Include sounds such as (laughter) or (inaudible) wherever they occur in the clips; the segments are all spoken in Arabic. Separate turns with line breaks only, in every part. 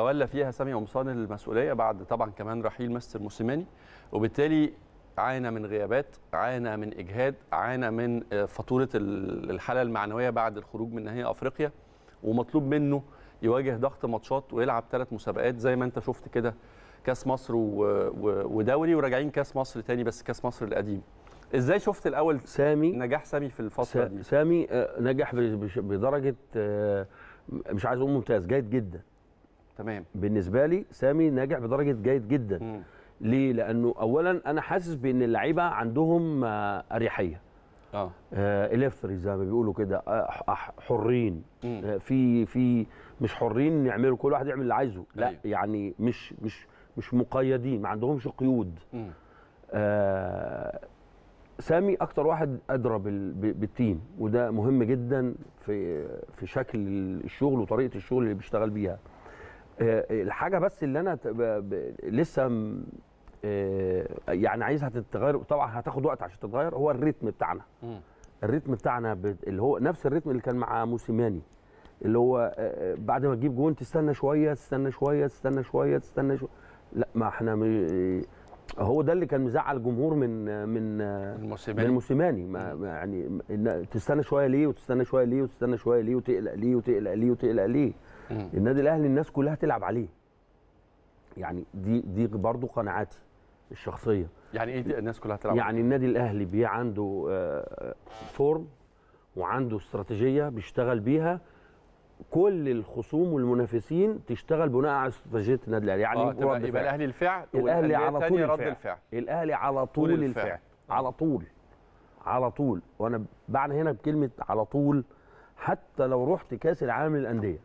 تولى فيها سامي قمصان المسؤولية بعد طبعا كمان رحيل مستر موسيماني. وبالتالي عانى من غيابات عانى من إجهاد عانى من آه، فاتورة ال- الحالة المعنوية بعد الخروج من نهائي أفريقيا. ومطلوب منه يواجه ضغط ماتشات ويلعب ثلاث مسابقات. زي ما انت شفت كده كاس مصر. ودوري وراجعين كاس مصر تاني بس كاس مصر القديم. إزاي شفت الأول
سامي؟
نجاح سامي في
الفترة
دي؟
سامي آه، نجح بدرجه آه، مش عايز أقول ممتاز جيد جدا.
تمام.
بالنسبة لي سامي ناجح بدرجة جيد جدا.
مم.
ليه؟ لأنه اولا أنا حاسس بإن اللعيبة عندهم آه، أريحية.
آه.
آه الكتري زي ما بيقولوا كده آه، حرين.
مم.
في في مش حرين يعملوا كل واحد يعمل اللي عايزه. لا
أيوة.
يعني مش مش مش مقيدين ما عندهمش قيود.
مم.
آه سامي أكتر واحد أدرى بال team وده مهم جدا في في شكل الشغل وطريقة الشغل اللي بيشتغل بيها. الحاجة بس اللي أنا لسه آه يعني عايزها تتغير طبعا هتاخد وقت عشان تتغير هو ال rhythm بتاعنا.
ال
rhythm بتاعنا بت- اللي هو نفس ال rhythm اللي كان مع موسيماني اللي هو آه، بعد ما تجيب جون تستنى شوية تستنى شوية تستنى شوية تستنى شوية لا ما إحنا. هو ده اللي كان مزعل الجمهور من من من
الموسيماني
الموسيماني ما ما يعني تستنى شوية ليه وتستنى شوية ليه وتستنى شوية ليه وتقلق ليه وتقلق ليه وتقلق ليه
مم.
النادي الأهلي الناس كلها تلعب عليه. يعني دي دي برضو قناعاتي الشخصية.
يعني إيه الناس كلها تلعب
يعني النادي الأهلي بي عنده آه، form وعنده استراتيجية بيشتغل بيها. كل الخصوم والمنافسين تشتغل بناء على استراتيجية النادي الأهلي. يعني رد
يبقى. الأهلي الفعل الأهلي
على طول
رد
الفعل. الأهلي على طول,
طول
الفعل.
الفعل.
على طول. على طول. وأنا بعني هنا بكلمة على طول. حتى لو رحت كأس العالم للأندية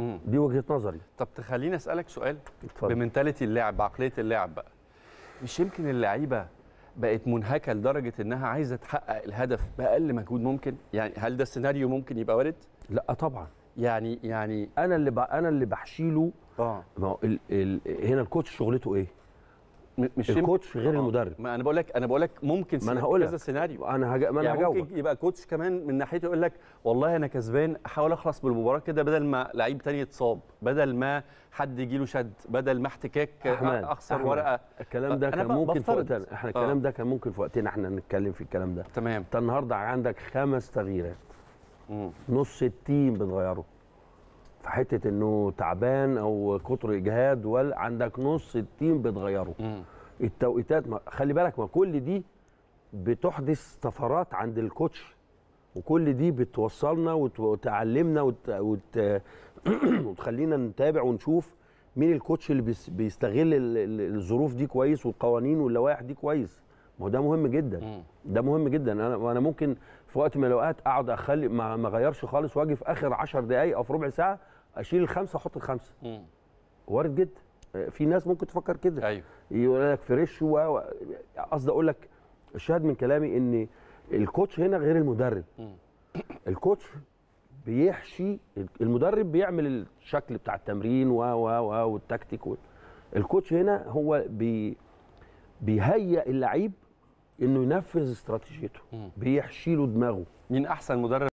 مم.
دي وجهة نظري.
طب تخليني أسألك سؤال
اتفضل.
بمنتاليتي اللاعب بعقلية اللاعب بقى. مش يمكن اللعيبة بقت منهكة لدرجة إنها عايزة تحقق الهدف بأقل مجهود ممكن؟ يعني هل ده السيناريو ممكن يبقى وارد؟
لا طبعا.
يعني يعني
أنا اللي. أنا اللي بحشيله.
آه.
ما هو. هنا الكوتش شغلته
إيه؟ مش
الكوتش غير
آه.
المدرب
ما أنا بقول لك أنا بقول لك ممكن
ما
سينا-
هقول
كذا
لك.
سيناريو
أنا هج... ما أنا
يعني
هجاوبك
ممكن يبقى كوتش كمان من ناحيته يقول لك والله أنا كسبان أحاول أخلص بالمباراة كده بدل ما لعيب تاني يتصاب بدل ما حد يجي له شد بدل ما احتكاك أخسر
أحمد.
ورقة
الكلام ده كان ممكن في. وقتنا إحنا
آه.
الكلام ده كان ممكن في وقتنا إحنا نتكلم في الكلام ده
تمام
أنت النهارده عندك خمس تغييرات
مم.
نص ال team بتغيره في حتة إنه تعبان أو كتر إجهاد ولا عندك نص ال team بتغيره
مم.
التوقيتات ما خلي بالك ما كل دي بتحدث طفرات عند ال coach وكل دي بتوصلنا وت- وتعلمنا وت... وت... (clears throat) وتخلينا نتابع ونشوف مين ال coach اللي بيس... بيستغل ال- ال- الظروف دي كويس والقوانين واللوائح دي كويس ما هو ده مهم جدا. ده مهم جدا. أنا وأنا ممكن في وقت من الأوقات أقعد اخلي ما ما اغيرش خالص وأجي في آخر 10 دقائق أو في ربع ساعة أشيل الخمسة وأحط
الخمسة.
وارد جدا. في ناس ممكن تفكر كده.
أيوه.
يقول لك فريش و قصدي أقول لك الشاهد من كلامي إن الكوتش هنا غير المدرب. الكوتش بيحشي المدرب بيعمل الشكل بتاع التمرين و و و والتكتيك وال- الكوتش هنا هو بي بيهيئ اللعيب إنه ينفذ استراتيجيته. بيحشي له دماغه
مين أحسن مدرب